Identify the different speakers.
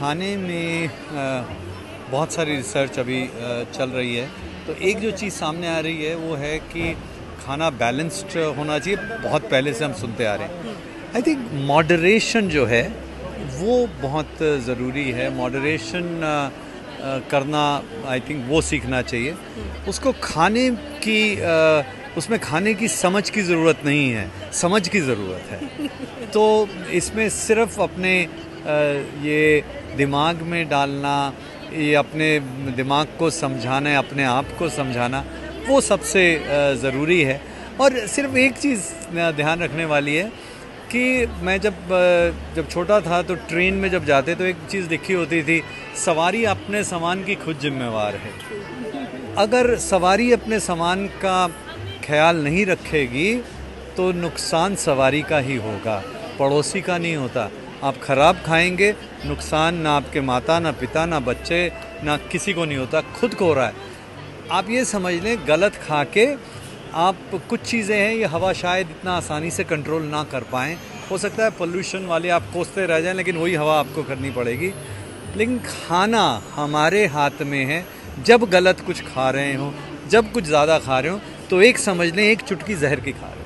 Speaker 1: खाने में बहुत सारी रिसर्च अभी चल रही है। तो एक जो चीज़ सामने आ रही है, वो है कि खाना बैलेंस्ड होना चाहिए, बहुत पहले से हम सुनते आ रहे हैं। आई थिंक मॉडरेशन जो है, वो बहुत ज़रूरी है। मॉडरेशन करना आई थिंक वो सीखना चाहिए। उसको खाने की उसमें खाने की समझ की ज़रूरत नहीं है। समझ की ज़रूरत है। तो इसमें सिर्फ़ अपने ये दिमाग में डालना, ये अपने दिमाग को समझाना, अपने आप को समझाना, वो सबसे ज़रूरी है। और सिर्फ़ एक चीज़ ध्यान रखने वाली है कि मैं जब जब छोटा था तो ट्रेन में जब जाते तो एक चीज़ दिखी होती थी, सवारी अपने सामान की खुद जिम्मेवार है। अगर सवारी अपने सामान का ख्याल नहीं रखेगी तो नुकसान सवारी का ही होगा। पड़ोसी का नहीं होता। आप ख़राब खाएँगे, नुकसान ना आपके माता, ना पिता, ना बच्चे, ना किसी को नहीं होता, खुद को हो रहा है। आप ये समझ लें, गलत खा के आप कुछ चीज़ें हैं, ये हवा शायद इतना आसानी से कंट्रोल ना कर पाएँ। हो सकता है पोल्यूशन वाले आप कोसते रह जाएँ, लेकिन वही हवा आपको करनी पड़ेगी। लेकिन खाना हमारे हाथ में है। जब गलत कुछ खा रहे हो, जब कुछ ज़्यादा खा रहे हो तो एक समझ लें, एक चुटकी जहर की खा रहे